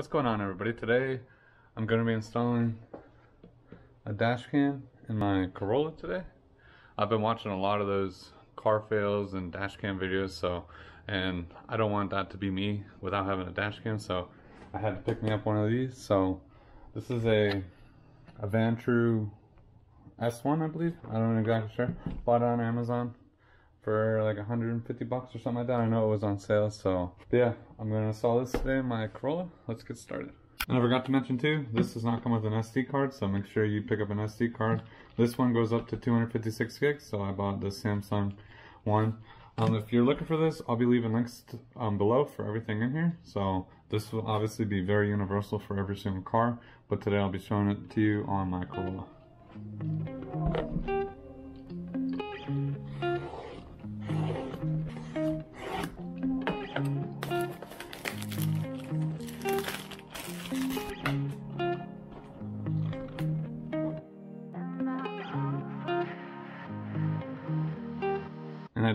What's going on everybody? Today I'm going to be installing a dash cam in my Corolla today. I've been watching a lot of those car fails and dash cam videos so and I don't want that to be me without having a dash cam so I had to pick me up one of these so this is a a Vantrue S1 I believe I don't know exactly sure bought it on Amazon for like 150 bucks or something like that. I know it was on sale, so yeah, I'm gonna install this today in my Corolla. Let's get started. And I forgot to mention too, this does not come with an SD card, so make sure you pick up an SD card. This one goes up to 256 gigs, so I bought the Samsung one. Um, if you're looking for this, I'll be leaving links um, below for everything in here. So this will obviously be very universal for every single car, but today I'll be showing it to you on my Corolla.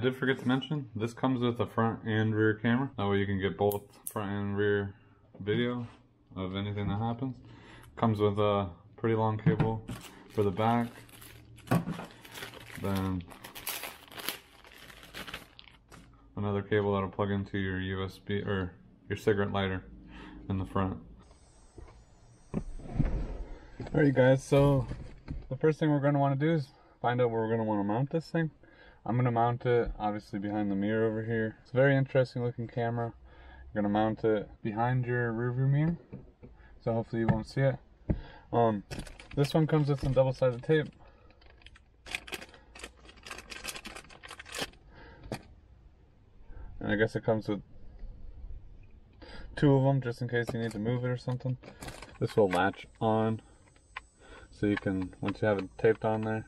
Did forget to mention, this comes with a front and rear camera. That way you can get both front and rear video of anything that happens. Comes with a pretty long cable for the back. Then another cable that'll plug into your USB or your cigarette lighter in the front. Alright guys, so the first thing we're going to want to do is find out where we're going to want to mount this thing. I'm to mount it obviously behind the mirror over here. It's a very interesting looking camera. You're to mount it behind your rearview mirror. So hopefully you won't see it. Um, this one comes with some double-sided tape. And I guess it comes with two of them just in case you need to move it or something. This will latch on so you can, once you have it taped on there,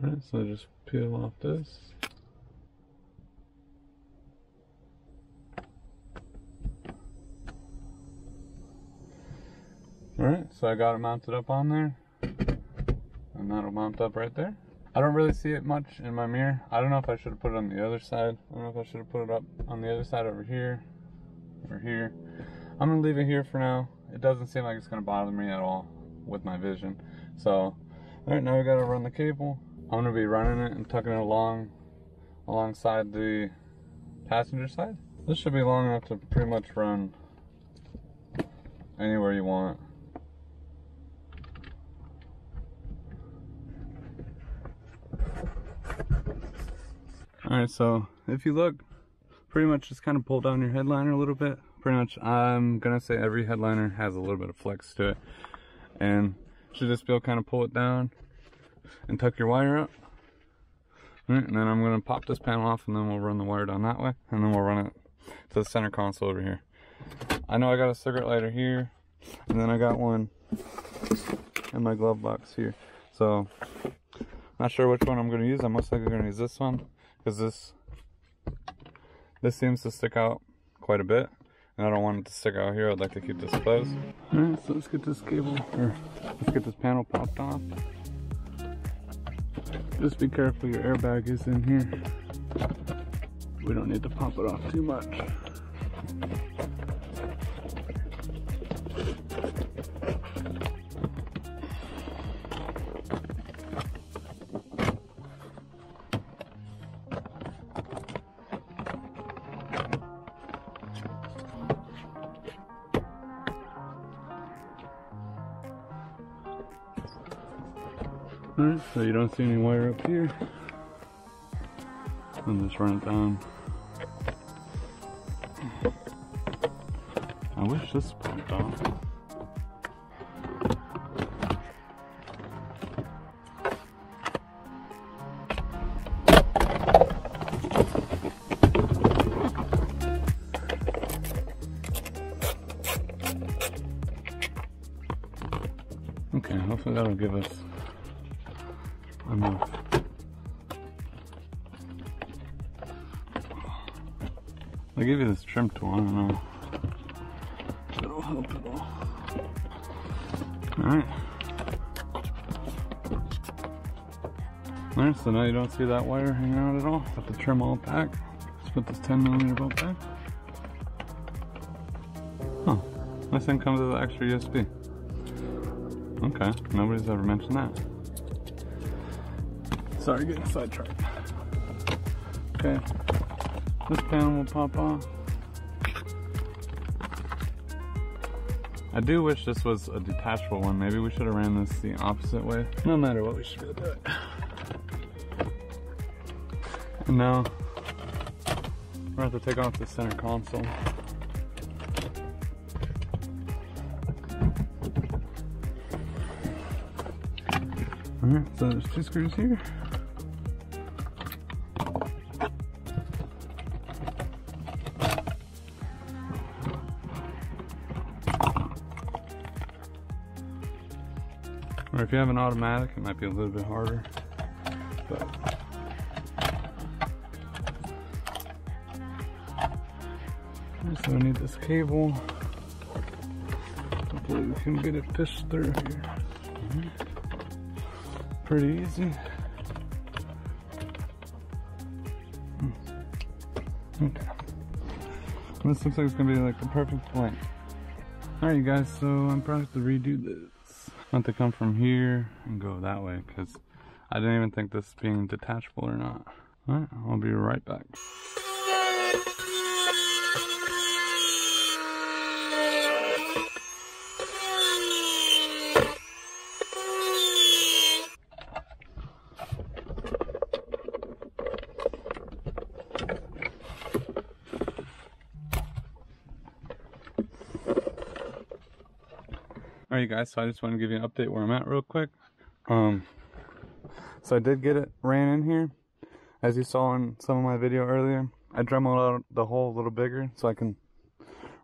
Alright, so just peel off this. Alright, so I got it mounted up on there. And that'll mount up right there. I don't really see it much in my mirror. I don't know if I should have put it on the other side. I don't know if I should have put it up on the other side over here or here. I'm gonna leave it here for now. It doesn't seem like it's gonna bother me at all with my vision. So, alright, now we gotta run the cable. I'm gonna be running it and tucking it along alongside the passenger side. This should be long enough to pretty much run anywhere you want. Alright, so if you look, pretty much just kind of pull down your headliner a little bit. Pretty much, I'm gonna say every headliner has a little bit of flex to it. And should just be able to kind of pull it down and tuck your wire up. Right, and then I'm gonna pop this panel off and then we'll run the wire down that way. And then we'll run it to the center console over here. I know I got a cigarette lighter here. And then I got one in my glove box here. So, not sure which one I'm gonna use. I'm most likely gonna use this one because this this seems to stick out quite a bit and I don't want it to stick out here I'd like to keep this closed alright so let's get this cable or let's get this panel popped off just be careful your airbag is in here. We don't need to pop it off too much Alright, so you don't see any wire up here. I'll just run it down. I wish this popped off. Okay, hopefully that'll give us. I'll give you this trim tool, I don't know. It'll help at all. Alright. Alright, so now you don't see that wire hanging out at all. Got the trim all back. Let's put this 10 millimeter bolt back. Oh, this thing comes with an extra USB. Okay, nobody's ever mentioned that. Sorry, getting sidetracked. Okay, this panel will pop off. I do wish this was a detachable one. Maybe we should have ran this the opposite way. No matter what, we should be able to do it. And now, we're gonna have to take off the center console. Alright, so there's two screws here. Or if you have an automatic, it might be a little bit harder. But so I need this cable. Hopefully we can get it pushed through here. Pretty easy. Hmm. Okay. This looks like it's gonna be like the perfect length. Alright you guys, so I'm probably to redo this. I want to come from here and go that way because I didn't even think this being detachable or not. Alright, I'll be right back. Alright you guys, so I just want to give you an update where I'm at real quick. Um, so I did get it ran in here. As you saw in some of my video earlier, I dremeled out the hole a little bigger so I can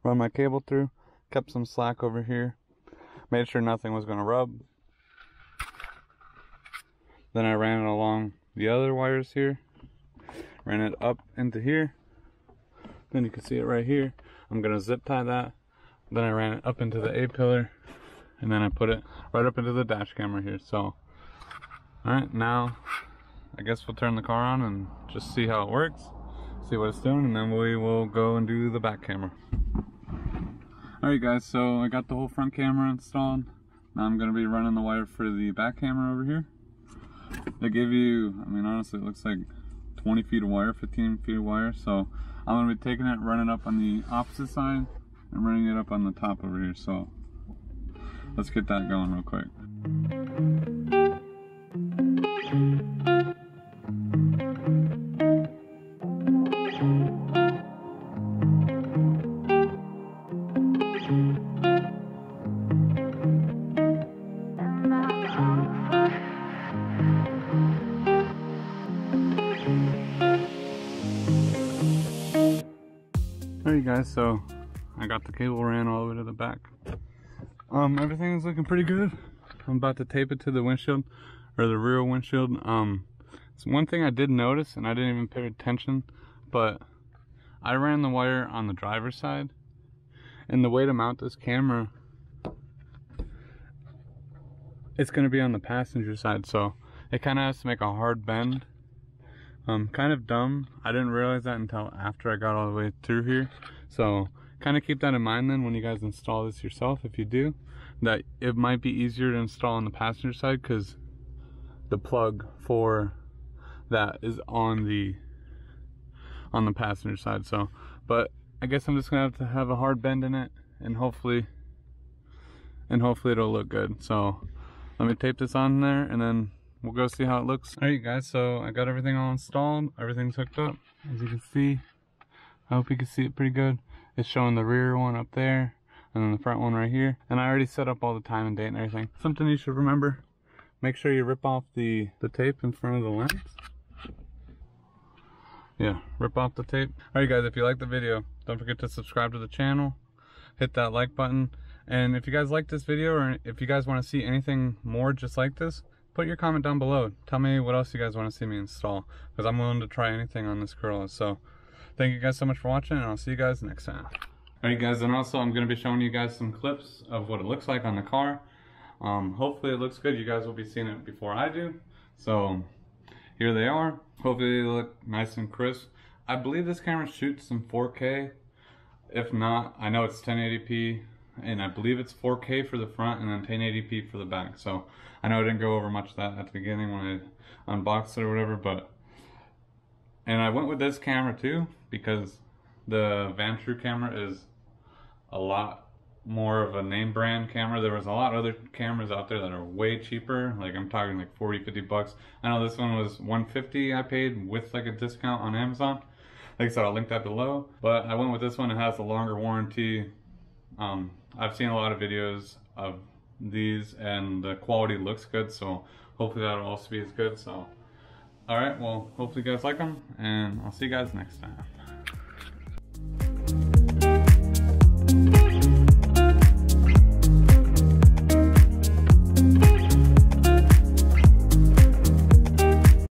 run my cable through. Kept some slack over here. Made sure nothing was going to rub. Then I ran it along the other wires here. Ran it up into here. Then you can see it right here. I'm going to zip tie that. Then I ran it up into the A-pillar and then I put it right up into the dash camera here. So, all right, now I guess we'll turn the car on and just see how it works, see what it's doing, and then we will go and do the back camera. All right, guys, so I got the whole front camera installed. Now I'm gonna be running the wire for the back camera over here. They give you, I mean, honestly, it looks like 20 feet of wire, 15 feet of wire. So I'm gonna be taking it, running up on the opposite side, and running it up on the top over here. So Let's get that going real quick. Alright guys, so I got the cable ran all the way to the back. Um, everything is looking pretty good. I'm about to tape it to the windshield, or the rear windshield. Um, it's one thing I did notice, and I didn't even pay attention, but I ran the wire on the driver's side, and the way to mount this camera, it's going to be on the passenger side, so it kind of has to make a hard bend. Um, kind of dumb. I didn't realize that until after I got all the way through here. So kind of keep that in mind then when you guys install this yourself if you do that it might be easier to install on the passenger side because the plug for that is on the on the passenger side so. But I guess I'm just gonna have to have a hard bend in it and hopefully and hopefully it'll look good. So let me tape this on there and then we'll go see how it looks. All right guys so I got everything all installed everything's hooked up. As you can see I hope you can see it pretty good. It's showing the rear one up there and then the front one right here. And I already set up all the time and date and everything. Something you should remember, make sure you rip off the, the tape in front of the lens. Yeah, rip off the tape. Alright guys, if you like the video, don't forget to subscribe to the channel. Hit that like button. And if you guys like this video or if you guys want to see anything more just like this, put your comment down below. Tell me what else you guys want to see me install. Because I'm willing to try anything on this Corolla. So Thank you guys so much for watching and I'll see you guys next time. Alright guys, and also I'm going to be showing you guys some clips of what it looks like on the car. Um, hopefully it looks good. You guys will be seeing it before I do. So here they are. Hopefully they look nice and crisp. I believe this camera shoots some 4K. If not, I know it's 1080p. and I believe it's 4K for the front and then 1080p for the back. So I know I didn't go over much of that at the beginning when I unboxed it or whatever, but and I went with this camera too because the Vantrue camera is a lot more of a name brand camera. There was a lot of other cameras out there that are way cheaper. Like I'm talking like 40, 50 bucks. I know this one was 150 I paid with like a discount on Amazon. Like I said, I'll link that below. But I went with this one. It has a longer warranty. Um, I've seen a lot of videos of these and the quality looks good. So hopefully that'll also be as good. So, all right. Well, hopefully you guys like them and I'll see you guys next time.